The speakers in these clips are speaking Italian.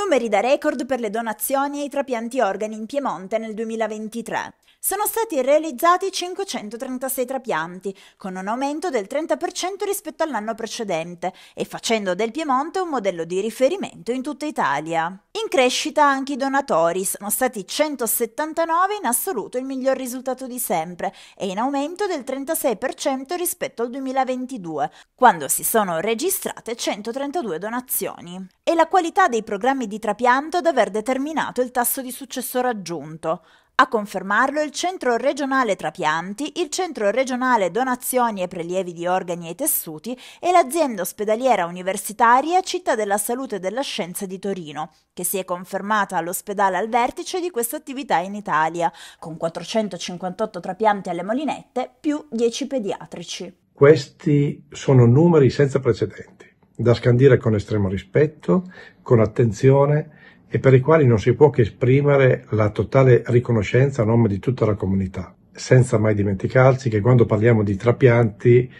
Numeri da record per le donazioni ai trapianti organi in Piemonte nel 2023. Sono stati realizzati 536 trapianti, con un aumento del 30% rispetto all'anno precedente e facendo del Piemonte un modello di riferimento in tutta Italia. In crescita anche i donatori, sono stati 179 in assoluto il miglior risultato di sempre e in aumento del 36% rispetto al 2022, quando si sono registrate 132 donazioni. La qualità dei programmi di trapianto ad aver determinato il tasso di successo raggiunto. A confermarlo il Centro regionale Trapianti, il Centro regionale Donazioni e Prelievi di Organi e Tessuti e l'azienda ospedaliera universitaria Città della Salute e della Scienza di Torino, che si è confermata all'ospedale al vertice di questa attività in Italia, con 458 trapianti alle molinette più 10 pediatrici. Questi sono numeri senza precedenti, da scandire con estremo rispetto, con attenzione e per i quali non si può che esprimere la totale riconoscenza a nome di tutta la comunità, senza mai dimenticarsi che quando parliamo di trapianti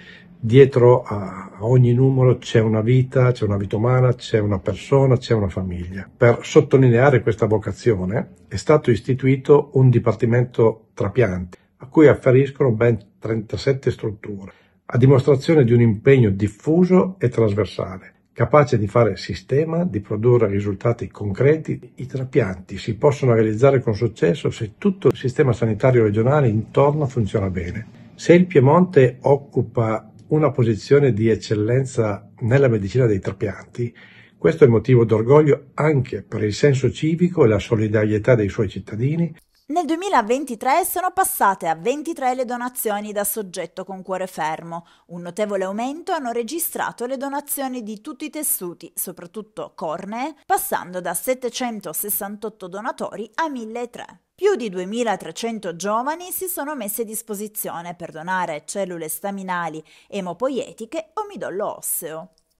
dietro a ogni numero c'è una vita, c'è una vita umana, c'è una persona, c'è una famiglia. Per sottolineare questa vocazione è stato istituito un dipartimento trapianti, a cui afferiscono ben 37 strutture, a dimostrazione di un impegno diffuso e trasversale capace di fare sistema, di produrre risultati concreti. I trapianti si possono realizzare con successo se tutto il sistema sanitario regionale intorno funziona bene. Se il Piemonte occupa una posizione di eccellenza nella medicina dei trapianti, questo è motivo d'orgoglio anche per il senso civico e la solidarietà dei suoi cittadini nel 2023 sono passate a 23 le donazioni da soggetto con cuore fermo. Un notevole aumento hanno registrato le donazioni di tutti i tessuti, soprattutto cornee, passando da 768 donatori a 1003. Più di 2300 giovani si sono messi a disposizione per donare cellule staminali emopoietiche o midollo osseo.